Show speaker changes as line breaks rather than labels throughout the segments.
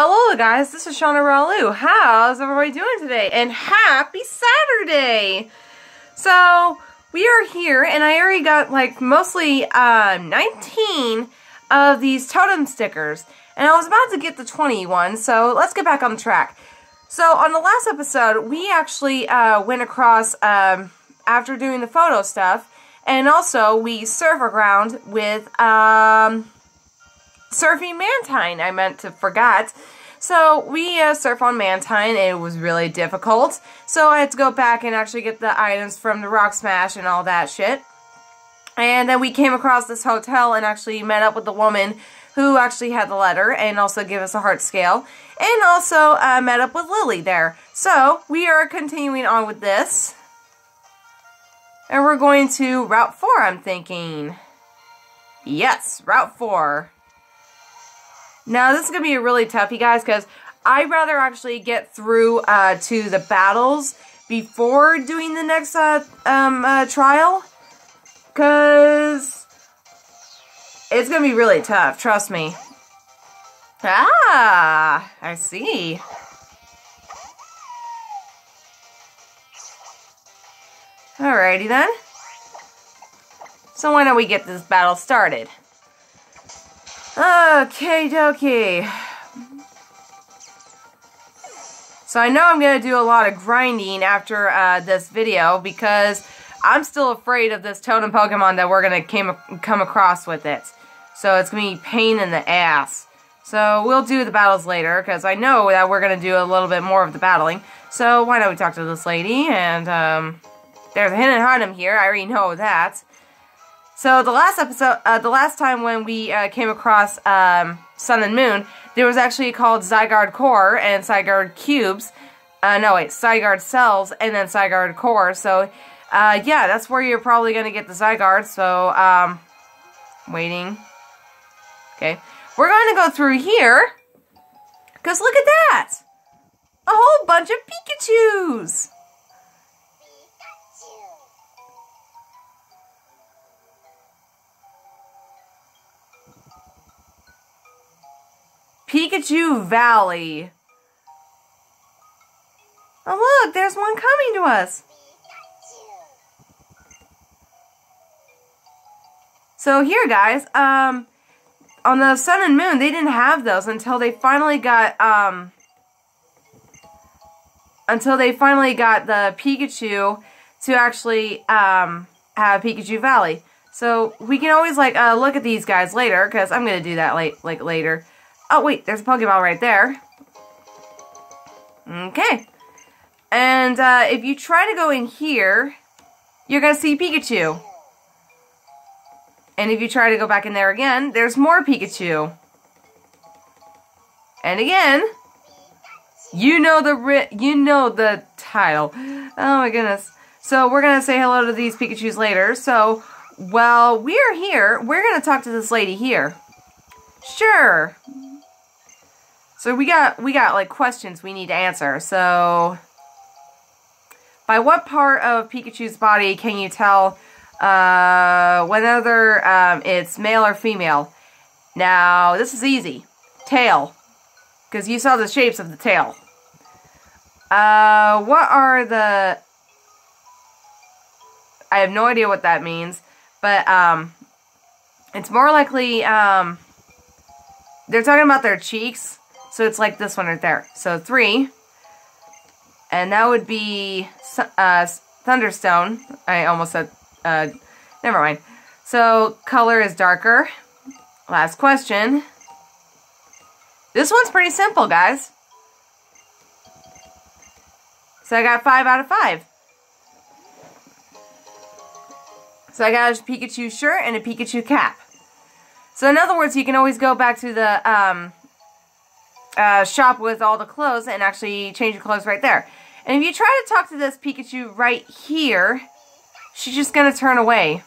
Hello guys, this is Shauna Riolu. How's everybody doing today? And happy Saturday! So, we are here and I already got like mostly uh, 19 of these totem stickers. And I was about to get the 21, so let's get back on track. So, on the last episode, we actually uh, went across, um, after doing the photo stuff, and also we surf ground with, um, surfing Mantine. I meant to forget. So we uh, surf on Mantine. It was really difficult. So I had to go back and actually get the items from the Rock Smash and all that shit. And then we came across this hotel and actually met up with the woman who actually had the letter and also gave us a heart scale. And also uh, met up with Lillie there. So we are continuing on with this. And we're going to Route 4, I'm thinking. Yes, Route 4. Now, this is going to be really tough, you guys, because I'd rather actually get through uh, to the battles before doing the next uh, um, uh, trial. Because it's going to be really tough, trust me. Ah, I see. Alrighty then. So why don't we get this battle started? Okay, dokie. So I know I'm going to do a lot of grinding after uh, this video because I'm still afraid of this totem Pokemon that we're going to come across with it. So it's going to be pain in the ass. So we'll do the battles later because I know that we're going to do a little bit more of the battling. So why don't we talk to this lady and um, there's a hidden item here. I already know that. So the last episode, uh, the last time when we uh, came across um, Sun and Moon, there was actually called Zygarde Core and Zygarde Cubes. Uh, no, wait, Zygarde Cells and then Zygarde Core. So, uh, yeah, that's where you're probably going to get the Zygarde. So, um, waiting. Okay. We're going to go through here. Because look at that! A whole bunch of Pikachus! Pikachu Valley. Oh look, there's one coming to us. So here guys, um, on the Sun and Moon, they didn't have those until they finally got, um, until they finally got the Pikachu to actually, um, have Pikachu Valley. So we can always, like, uh, look at these guys later, because I'm going to do that, late, like, later. Oh, wait, there's a Pokeball right there. Okay. And uh, if you try to go in here, you're going to see Pikachu. And if you try to go back in there again, there's more Pikachu. And again, you know the you know the title. Oh my goodness. So we're going to say hello to these Pikachus later. So while we're here, we're going to talk to this lady here. Sure. So we got we got like questions we need to answer. So by what part of Pikachu's body can you tell uh, whether um, it's male or female? Now this is easy. Tail, because you saw the shapes of the tail. Uh, what are the? I have no idea what that means, but um, it's more likely um, they're talking about their cheeks so it's like this one right there. So three. And that would be uh, Thunderstone. I almost said, uh, never mind. So color is darker. Last question. This one's pretty simple, guys. So I got five out of five. So I got a Pikachu shirt and a Pikachu cap. So in other words, you can always go back to the um, uh, shop with all the clothes and actually change your clothes right there. And if you try to talk to this Pikachu right here, she's just going to turn away.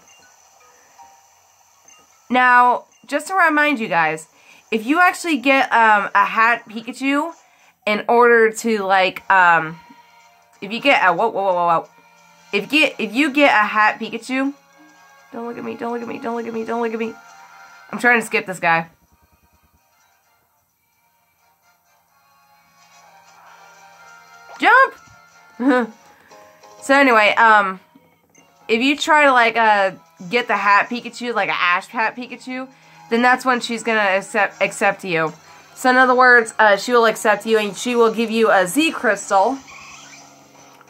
Now, just to remind you guys, if you actually get um, a hat Pikachu in order to like, um, if you get a whoa whoa whoa whoa, if get if you get a hat Pikachu, don't look at me, don't look at me, don't look at me, don't look at me. I'm trying to skip this guy. so anyway, um, if you try to like uh get the hat Pikachu, like a Ash hat Pikachu, then that's when she's gonna accept accept you. So in other words, uh, she will accept you and she will give you a Z crystal.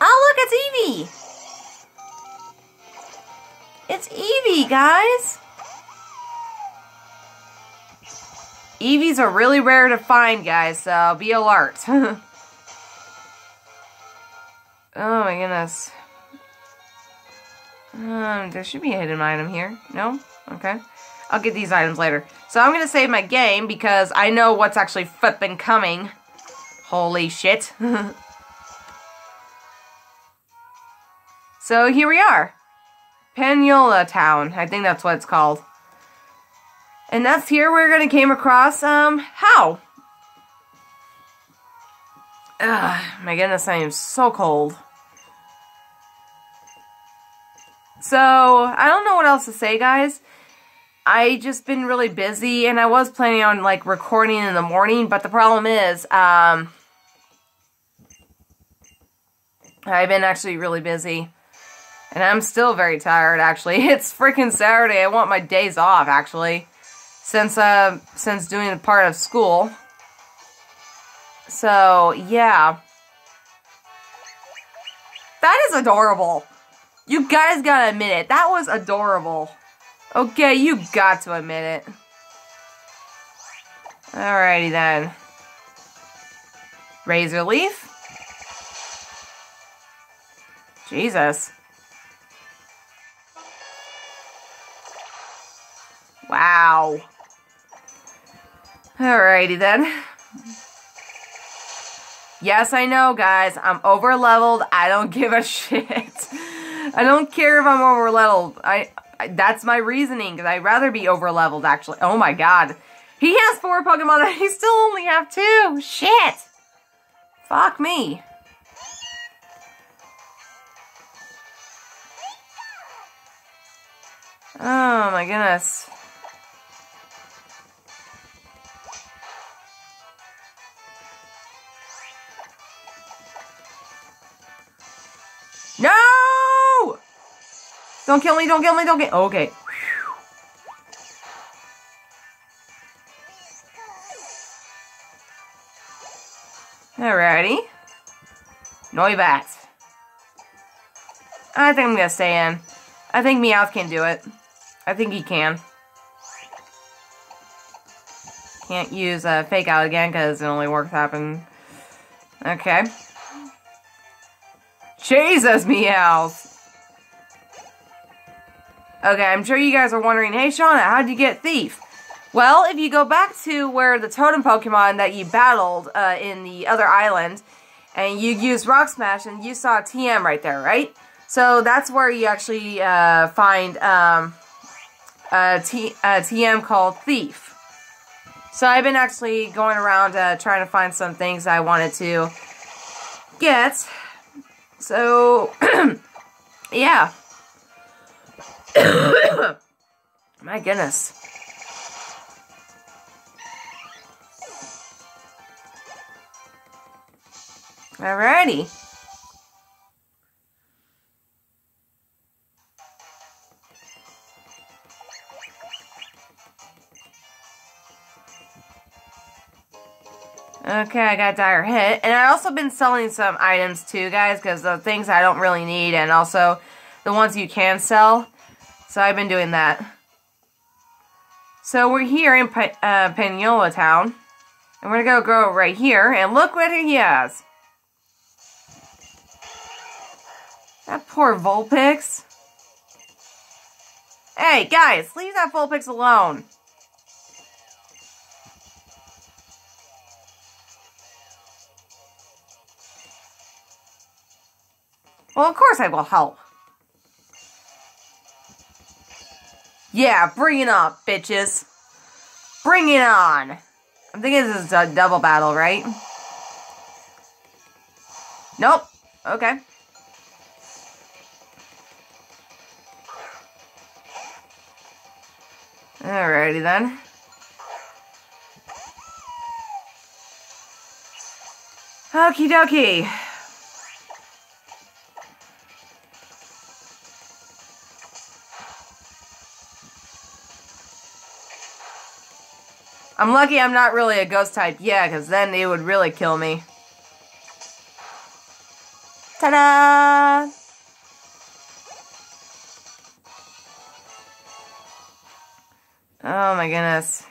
Oh look, it's Eevee! It's Eevee, guys! Eevees are really rare to find, guys, so be alert. oh my goodness. Um, there should be a hidden item here. No? Okay. I'll get these items later. So I'm going to save my game because I know what's actually flipping coming. Holy shit. so here we are. Paniola Town. I think that's what it's called. And that's here we're going to came across, um, how? Ugh, my goodness, I am so cold. So, I don't know what else to say, guys. I just been really busy, and I was planning on, like, recording in the morning, but the problem is, um, I've been actually really busy. And I'm still very tired, actually. It's freaking Saturday. I want my days off, actually since uh since doing a part of school. So yeah. That is adorable. You guys gotta admit it. That was adorable. Okay, you got to admit it. Alrighty then. Razor leaf. Jesus. Wow. Alrighty then. Yes, I know, guys. I'm over leveled. I don't give a shit. I don't care if I'm over leveled. I, I that's my reasoning because I'd rather be over leveled. Actually, oh my god, he has four Pokemon and he still only have two. Shit. Fuck me. Oh my goodness. No! Don't kill me, don't kill me, don't get. Okay. Alrighty. Noibat. I think I'm gonna stay in. I think Meowth can do it. I think he can. Can't use a uh, fake out again because it only works happen. Okay. Jesus, Meowth. Okay, I'm sure you guys are wondering, hey Shauna, how'd you get Thief? Well, if you go back to where the totem Pokemon that you battled uh, in the other island, and you used Rock Smash, and you saw TM right there, right? So that's where you actually uh, find um, a, T a TM called Thief. So I've been actually going around uh, trying to find some things I wanted to get. So, yeah. My goodness. Alrighty. Okay, I got dire hit. And I also been selling some items too, guys, because the things I don't really need and also the ones you can sell. So I've been doing that. So we're here in pa uh, Town. And we're going to go grow right here. And look what he has. That poor Vulpix. Hey, guys, leave that Vulpix alone. Well, of course I will help. Yeah, bring it up, bitches. Bring it on. I'm thinking this is a double battle, right? Nope. Okay. Alrighty then. Okie dokie. I'm lucky I'm not really a ghost type, yeah, because then it would really kill me. Ta-da! Oh my goodness.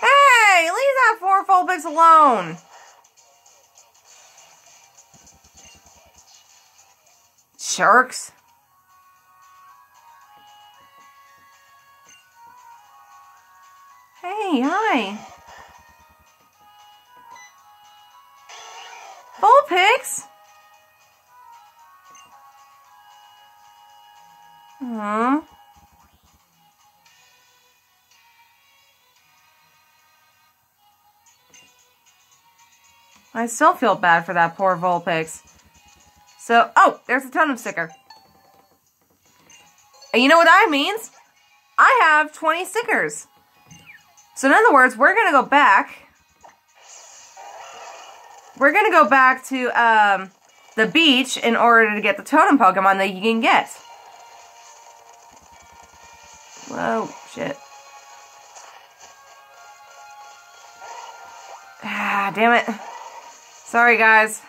Hey, leave that four Vulpix alone. Sharks. Hey, hi. Vulpix? Hmm. I still feel bad for that poor Vulpix. So, oh, there's a totem sticker. And you know what that means? I have 20 stickers. So in other words, we're going to go back. We're going to go back to um, the beach in order to get the totem Pokemon that you can get. Whoa, shit. Ah, damn it. Sorry, guys.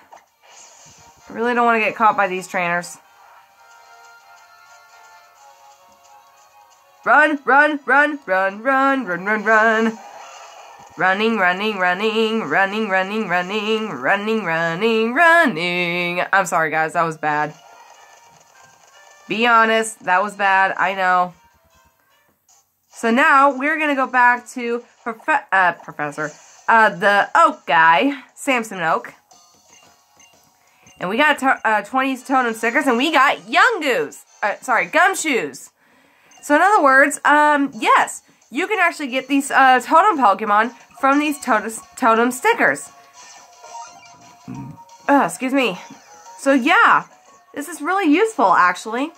I really don't want to get caught by these trainers. Run, run, run, run, run, run, run, run. Running, running, running, running, running, running, running, running, running. I'm sorry, guys. That was bad. Be honest. That was bad. I know. So now we're going to go back to prof uh, Professor, uh, the Oak guy, Samson Oak. And we got to uh, 20 totem stickers, and we got Yungoos. Uh, sorry, Gumshoos. So in other words, um, yes, you can actually get these uh, totem Pokemon from these totem, stickers. Excuse me. So yeah, this is really useful, actually.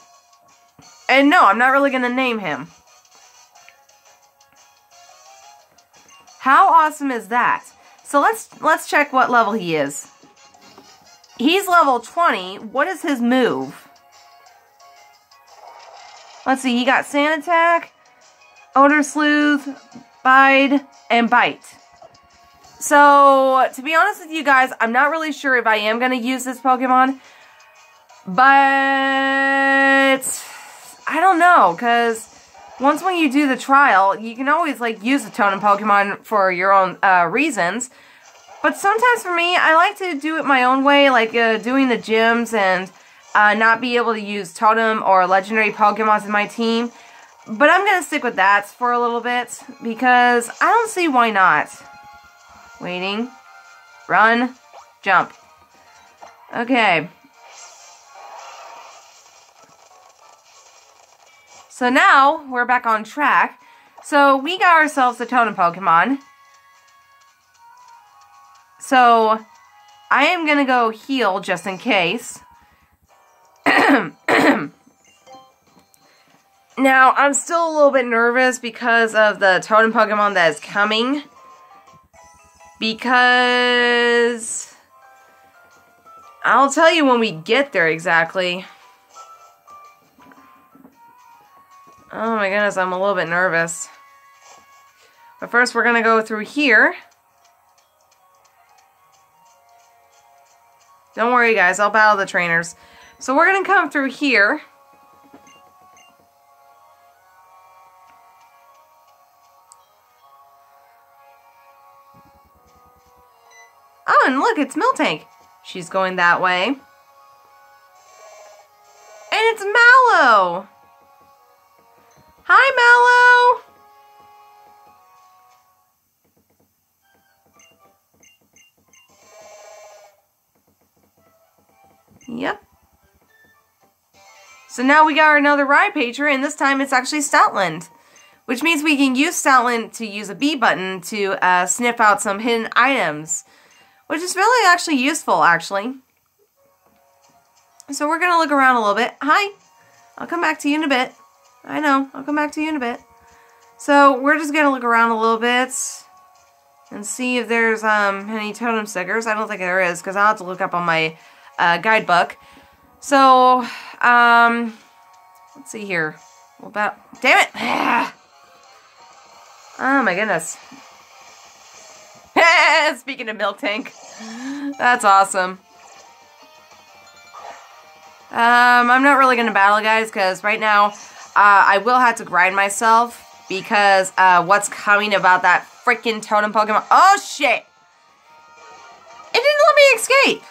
And no, I'm not really going to name him. How awesome is that? So let's let's check what level he is. He's level 20. What is his move? Let's see, he got Sand Attack, Odor Sleuth, Bide, and Bite. So, to be honest with you guys, I'm not really sure if I am going to use this Pokemon. But, I don't know, because once when you do the trial, you can always, like, use the Totem Pokemon for your own uh, reasons. But sometimes for me, I like to do it my own way, like uh, doing the gyms and uh, not be able to use totem or legendary Pokemons in my team. But I'm going to stick with that for a little bit because I don't see why not. Waiting. Run. Jump. Okay. So now we're back on track. So we got ourselves a totem Pokemon. So, I am going to go heal just in case. now, I'm still a little bit nervous because of the totem Pokemon that is coming. Because... I'll tell you when we get there exactly. Oh my goodness, I'm a little bit nervous. But first we're going to go through here. Don't worry, guys. I'll battle the trainers. So we're to come through here. Oh, and look, it's Miltank. She's going that way. And it's Mallow. Hi, Mallow. Yep. So now we got another Ride Pager, and this time it's actually Stoutland. Which means we can use Stoutland to use a B button to uh, sniff out some hidden items. Which is really actually useful, actually. So we're going to look around a little bit. Hi. I'll come back to you in a bit. I know. I'll come back to you in a bit. So we're just going to look around a little bit and see if there's um, any totem stickers. I don't think there is because I'll have to look up on my uh, guidebook. So, um, Let's see here. What about... Damn it! oh my goodness. Speaking of Miltank. That's awesome. Um, I'm not really to battle, guys, because right now uh, I will have to grind myself because uh, what's coming about that freaking totem Pokemon. Oh, shit! It didn't let me escape.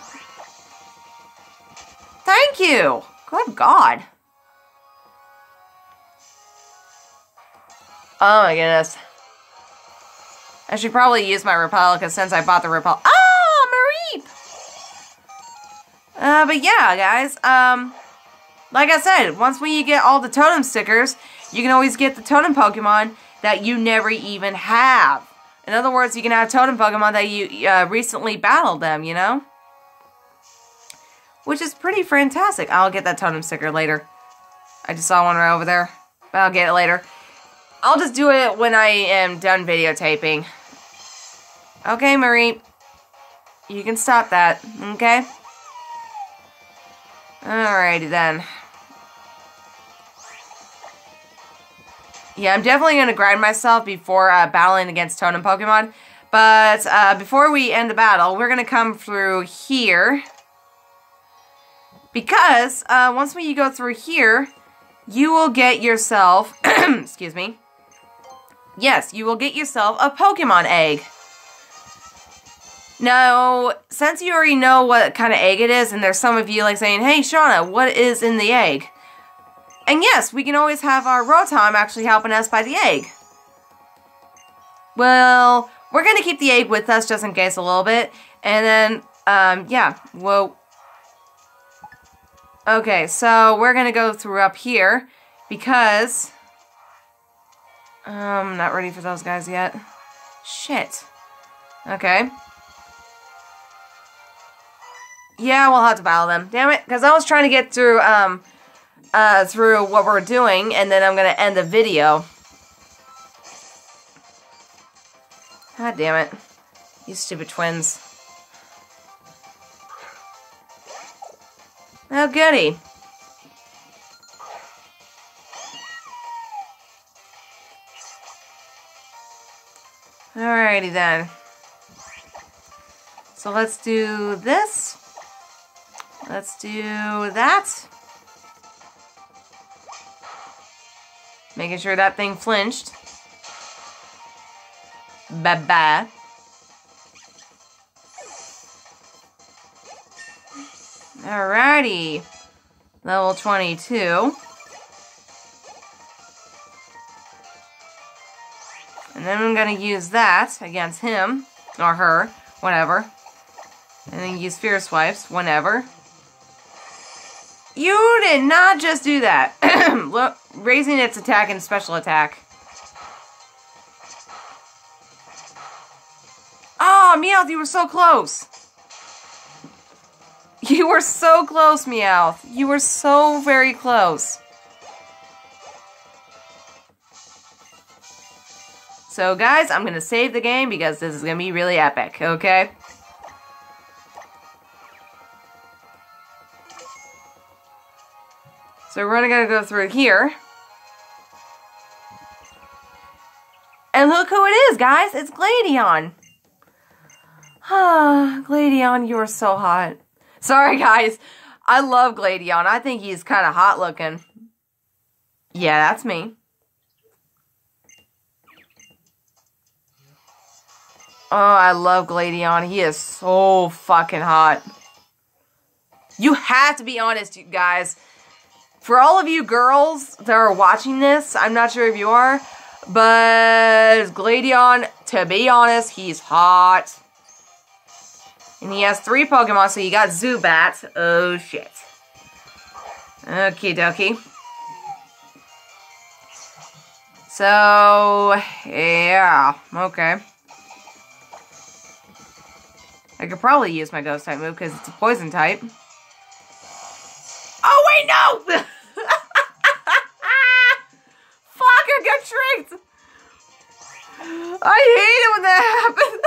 Thank you. Good God. Oh my goodness. I should probably use my repel because since I bought the repel. Oh, Mareep! Uh, but yeah, guys. Um, like I said, once we get all the totem stickers, you can always get the totem Pokemon that you never even have. In other words, you can have totem Pokemon that you uh, recently battled them, you know? Which is pretty fantastic. I'll get that totem sticker later. I just saw one right over there. But I'll get it later. I'll just do it when I am done videotaping. Okay, Marie. You can stop that, okay? Alrighty then. Yeah, I'm definitely going to grind myself before uh, battling against Totem Pokemon. But uh, before we end the battle, we're going to come through here. Because uh, once we go through here, you will get yourself, excuse me, yes, you will get yourself a Pokemon egg. Now, since you already know what kind of egg it is, and there's some of you like saying, hey, Shauna, what is in the egg? And yes, we can always have our Rotom actually helping us by the egg. Well, we're going to keep the egg with us just in case a little bit. And then, um, yeah, well... Okay, so we're going to go through up here because... I'm um, not ready for those guys yet. Shit. Okay. Yeah, we'll have to battle them. Damn it, because I was trying to get through, um, uh, through what we're doing, and then I'm going to end the video. God damn it. You stupid twins. Oh, goody. Alrighty then. So let's do this. Let's do that. Making sure that thing flinched. Bye-bye. Alrighty. Level 22. And then I'm going to use that against him, or her, whatever. And then use Fury Swipes whenever. You did not just do that. Look, raising its attack and special attack. Oh, Meowth, you were so close. You were so close, Meowth. You were so very close. So, guys, I'm to save the game because this is to be really epic, okay? So we're gonna go through here. And look who it is, guys. It's Gladion. Ah, Gladion, you are so hot. Sorry, guys. I love Gladion. I think he's kind of hot looking. Yeah, that's me. Oh, I love Gladion. He is so fucking hot. You have to be honest, you guys. For all of you girls that are watching this, I'm not sure if you are, but Gladion, to be honest, he's hot. And he has three Pokemon, so you got Zubat. Oh, shit. Okie dokie. So, yeah, okay. I could probably use my ghost type move because it's a poison type. Oh, wait, no! Fucker got tricked! I hate it when that happens.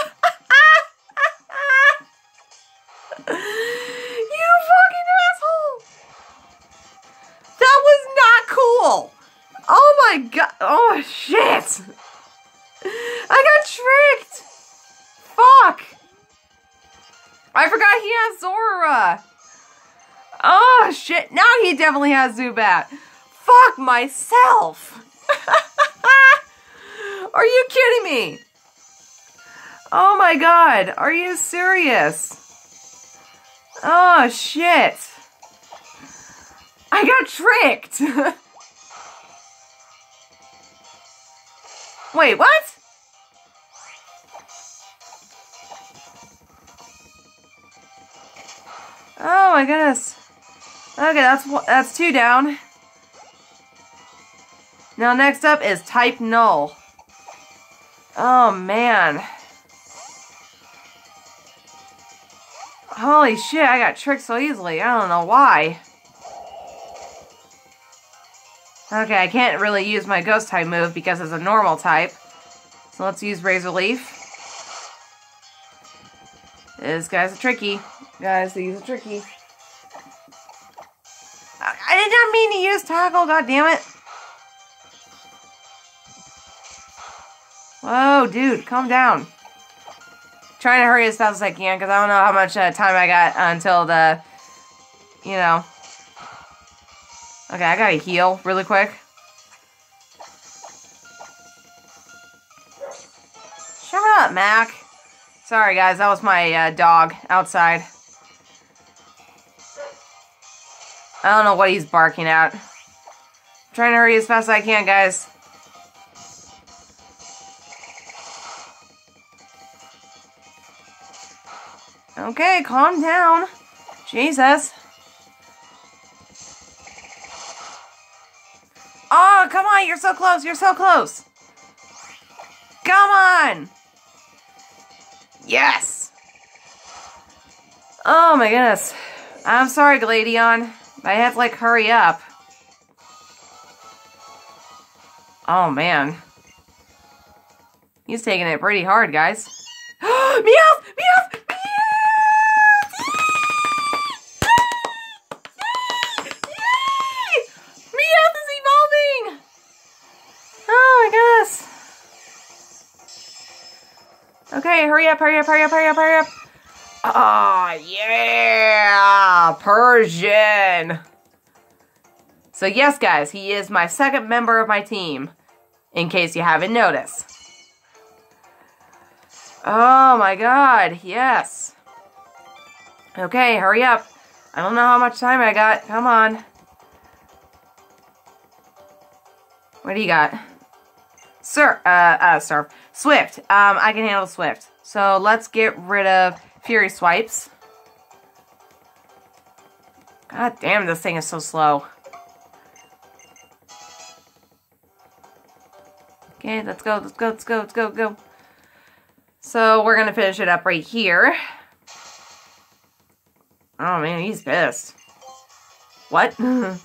He definitely has Zubat. Fuck myself. Are you kidding me? Oh my god. Are you serious? Oh, shit. I got tricked. Wait, what? Oh my goodness. Okay, that's that's two down. Now next up is type null. Oh man. Holy shit, I got tricked so easily. I don't know why. Okay, I can't really use my ghost type move because it's a normal type. So let's use Razor Leaf. This guy's a tricky. Guys, he's a tricky. I, mean to use tackle, god damn it. Whoa, dude, calm down. Trying to hurry as fast as I can because I don't know how much uh, time I got until the, you know. Okay, I gotta heal really quick. Shut up, Mac. Sorry, guys, that was my uh, dog outside. I don't know what he's barking at. I'm trying to hurry as fast as I can, guys. Okay, calm down. Jesus. Oh, come on, you're so close, you're so close. Come on. Yes. Oh my goodness. I'm sorry, Gladion. I have to, like, hurry up. Oh, man. He's taking it pretty hard, guys. Meowth! Meowth! Oh, okay, hurry up, hurry up, hurry up, hurry up, hurry up. Ah, oh, yeah, Persian. So yes, guys, he is my second member of my team, in case you haven't noticed. Oh my god, yes. Okay, hurry up. I don't know how much time I got. Come on. What do you got? Sir, uh, uh, Surf. Swift. Um, I can handle Swift. So let's get rid of Fury Swipes. God damn, this thing is so slow. Okay, let's go, let's go, let's go, let's go, go. So we're gonna finish it up right here. Oh man, he's pissed. What? Trying to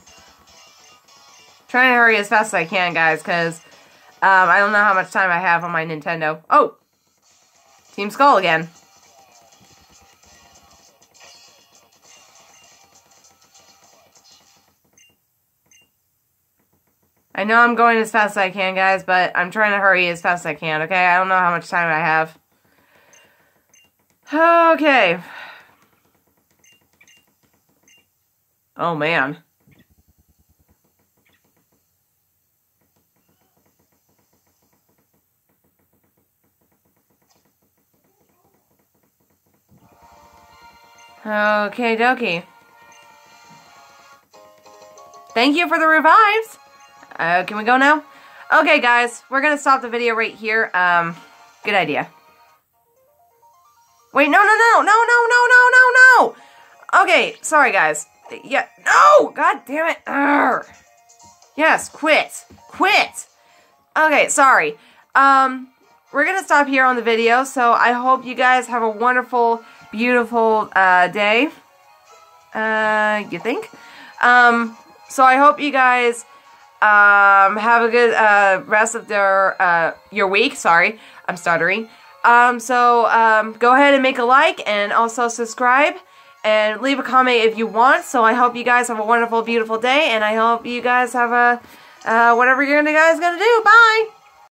hurry as fast as I can, guys, because um, I don't know how much time I have on my Nintendo. Oh! Team Skull again. I know I'm going as fast as I can, guys, but I'm trying to hurry as fast as I can, okay? I don't know how much time I have. Okay. Oh, man. Okay, dokie. Thank you for the revives. Uh, can we go now? Okay, guys, we're gonna stop the video right here. Um, good idea. Wait, no, no, no, no, no, no, no, no, no. Okay, sorry, guys. Yeah, no, god damn it. Urgh. Yes, quit, quit. Okay, sorry. Um, we're gonna stop here on the video. So I hope you guys have a wonderful beautiful uh, day. Uh, you think? Um, so I hope you guys um, have a good uh, rest of their uh, your week. Sorry, I'm stuttering. Um, so um, go ahead and make a like and also subscribe and leave a comment if you want. So I hope you guys have a wonderful, beautiful day, and I hope you guys have a uh, whatever you're gonna guys gonna do. Bye!